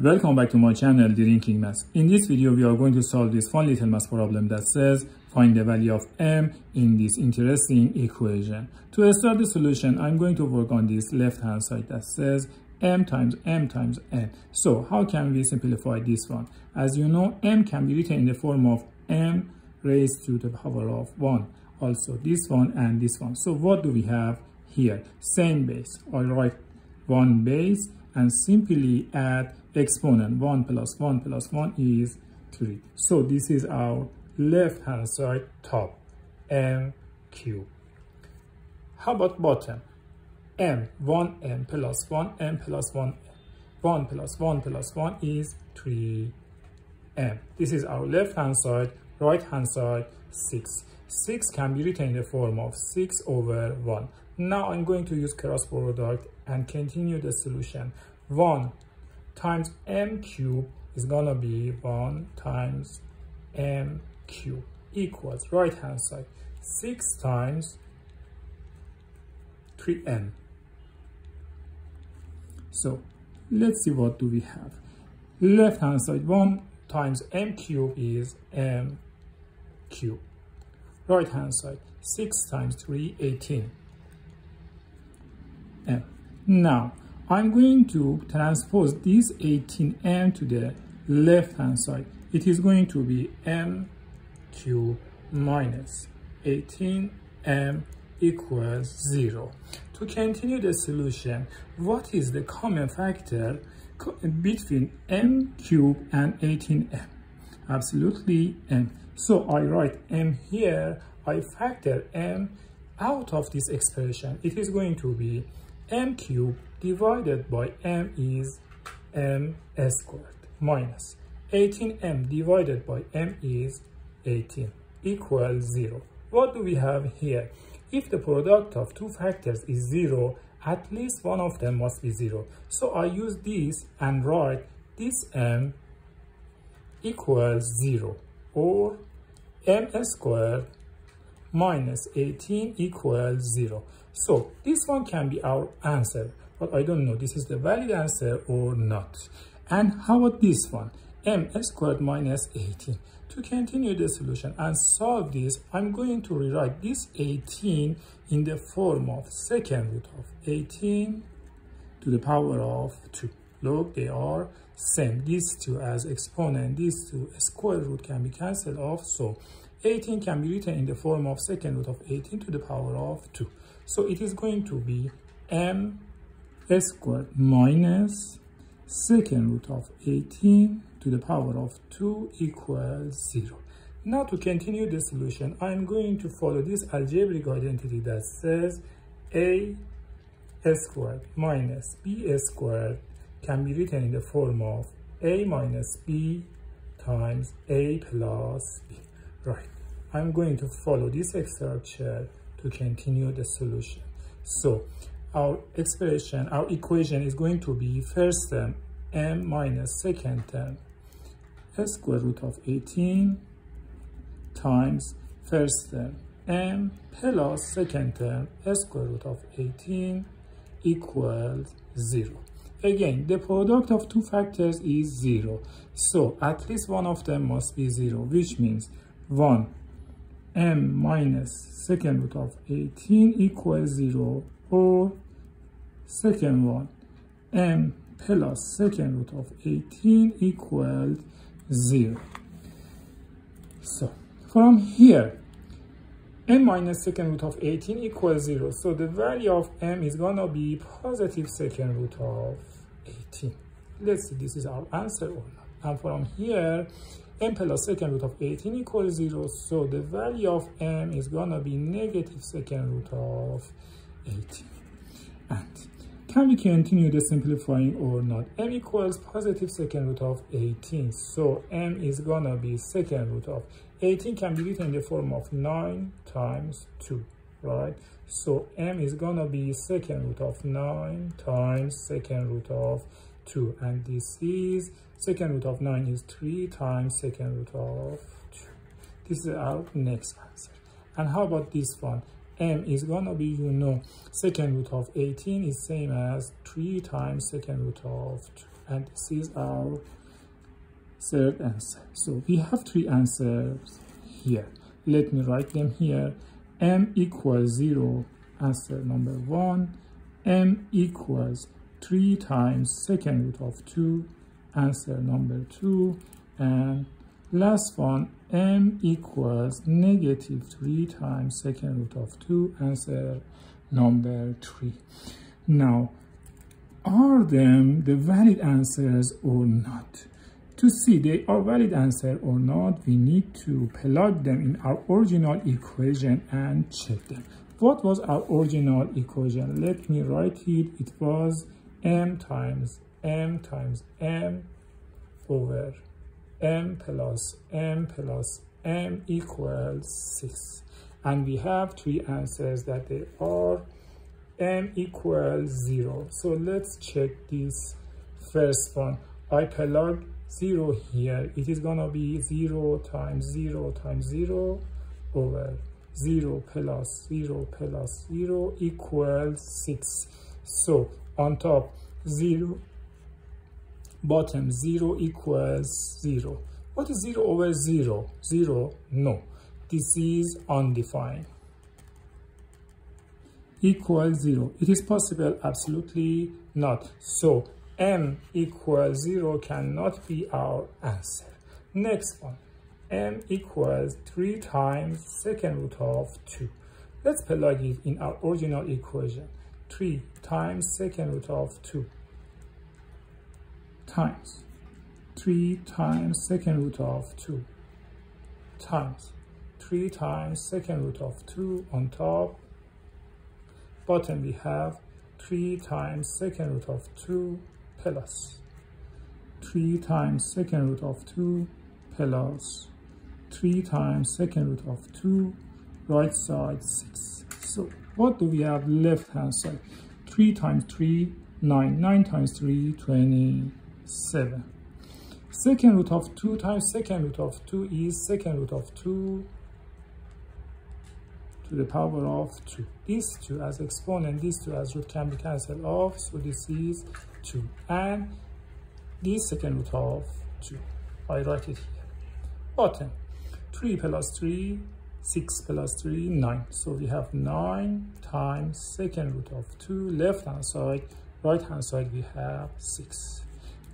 Welcome back to my channel, Drinking Maths. In this video, we are going to solve this fun little math problem that says find the value of m in this interesting equation. To start the solution, I'm going to work on this left-hand side that says m times m times n. So how can we simplify this one? As you know, m can be written in the form of m raised to the power of 1. Also this one and this one. So what do we have here? Same base. I write one base and simply add exponent 1 plus 1 plus 1 is 3 so this is our left hand side top m cube. How about bottom? M 1 m plus 1 m plus 1 1 plus 1 plus 1 is 3 m. This is our left hand side right hand side 6 6 can be written in the form of 6 over 1 now i'm going to use cross product and continue the solution. 1 times m cube is gonna be 1 times m cube equals right hand side 6 times 3m so let's see what do we have. Left hand side 1 times m cube is m cube. Right hand side 6 times 3 18 m. Now I'm going to transpose this 18m to the left hand side. It is going to be m cube minus 18m equals 0. To continue the solution, what is the common factor between m cube and 18m? Absolutely m. So I write m here, I factor m out of this expression. It is going to be m cube divided by m is m squared minus 18m divided by m is 18 equals 0. What do we have here? If the product of two factors is 0, at least one of them must be 0. So I use this and write this m equals 0 or m squared minus 18 equals 0. So this one can be our answer, but I don't know this is the valid answer or not. And how about this one? m squared minus 18. To continue the solution and solve this, I'm going to rewrite this 18 in the form of second root of 18 to the power of 2. Look, they are same. These two as exponent, these two square root can be cancelled off. So 18 can be written in the form of second root of 18 to the power of 2. So it is going to be m squared minus second root of 18 to the power of 2 equals 0. Now to continue the solution, I am going to follow this algebraic identity that says a squared minus b squared can be written in the form of a minus b times a plus b. Right, I'm going to follow this structure to continue the solution. So our expression, our equation is going to be first term m minus second term square root of 18 times first term m plus second term square root of 18 equals 0. Again, the product of two factors is 0. So at least one of them must be 0, which means 1 m minus second root of 18 equals 0 or second one m plus second root of 18 equals 0. So from here m minus second root of 18 equals 0. So the value of m is to be positive second root of 18. Let's see this is our answer or not. And from here m plus second root of 18 equals 0 so the value of m is gonna be negative second root of 18 and can we continue the simplifying or not? M equals positive second root of 18 so m is gonna be second root of 18 can be written in the form of 9 times 2 right? So m is gonna be second root of 9 times second root of 2 and this is second root of 9 is 3 times second root of 2 this is our next answer. And how about this one m is gonna be you know second root of 18 is same as 3 times second root of 2 and this is our third answer. So we have three answers here. Let me write them here. M equals 0 answer number 1 m equals 3 times second root of 2 answer number 2 and last one m equals negative 3 times second root of 2 answer number 3 now are them the valid answers or not to see they are valid answer or not, we need to plug them in our original equation and check them. What was our original equation? Let me write it. It was m times m times m over m plus m plus m equals 6. And we have three answers that they are m equals 0. So let's check this first one. I plug 0 here, it is gonna be 0 times 0 times 0 over 0 plus 0 plus 0 equals 6. So on top 0, bottom 0 equals 0. What is 0 over 0? 0, no. This is undefined. Equals 0. It is possible? Absolutely not. So m equals 0 cannot be our answer. Next one, m equals 3 times second root of 2. Let's plug it in our original equation. 3 times second root of 2 times. 3 times second root of 2 times. 3 times second root of 2 on top. Bottom we have 3 times second root of 2 plus. 3 times second root of 2 plus. 3 times second root of 2 right side 6 so what do we have left hand side? 3 times 3 9 9 times 3 27 second root of 2 times second root of 2 is second root of 2 to the power of 2. These two as exponent, these two as root can be cancelled off, so this is 2 and this second root of 2 I write it here. Bottom. 3 plus 3 6 plus 3 9 so we have 9 times second root of 2 left hand side right hand side we have 6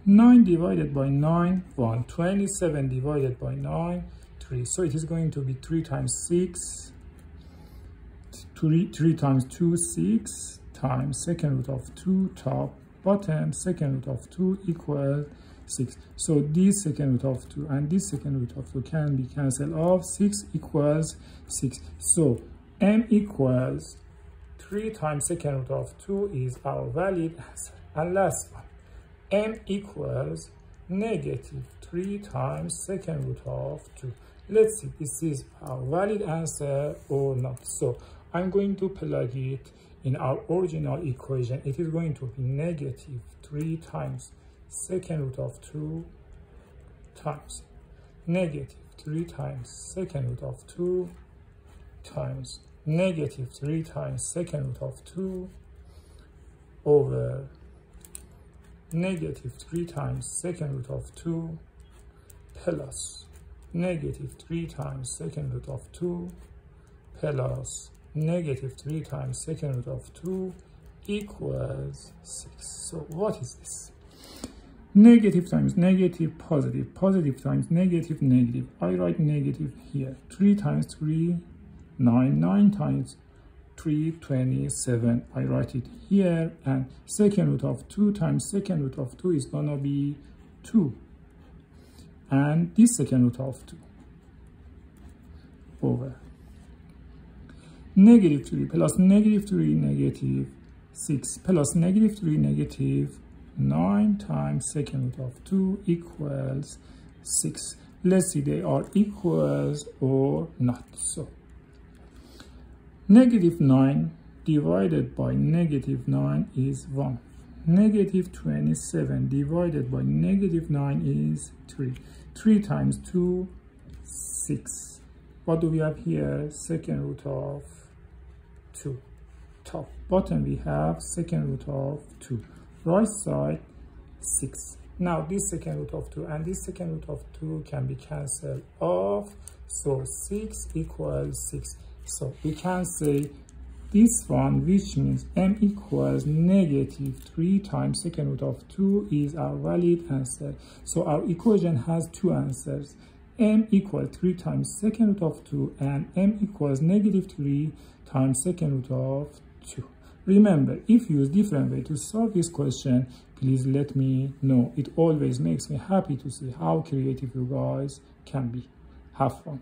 9 divided by 9 1 27 divided by 9 3 so it is going to be 3 times 6 3, 3 times 2 6 times second root of 2 top bottom second root of 2 equals 6 so this second root of 2 and this second root of 2 can be cancelled off. 6 equals 6 so m equals 3 times second root of 2 is our valid answer. And last one m equals negative 3 times second root of 2 let's see this is our valid answer or not. So i'm going to plug it in our original equation, it is going to be negative 3 times second root of 2 times. Negative 3 times second root of 2 times negative 3 times second root of 2 over negative 3 times second root of 2 plus negative 3 times second root of 2 plus negative 3 times second root of 2 equals 6. So what is this? Negative times negative, positive, positive times negative, negative. I write negative here. 3 times 3, 9, 9 times 3, 27. I write it here. And second root of 2 times second root of 2 is to be 2. And this second root of 2 over negative 3 plus negative 3 negative 6 plus negative 3 negative 9 times second root of 2 equals 6 let's see they are equals or not so negative 9 divided by negative 9 is 1 negative 27 divided by negative 9 is 3 3 times 2 6 what do we have here? Second root of 2 top. Bottom we have second root of 2 right side 6 now this second root of 2 and this second root of 2 can be cancelled off. So 6 equals 6 so we can say this one which means m equals negative 3 times second root of 2 is our valid answer. So our equation has two answers. m equals 3 times second root of 2 and m equals negative 3 times second root of 2 remember if you use different way to solve this question please let me know. It always makes me happy to see how creative you guys can be. Have fun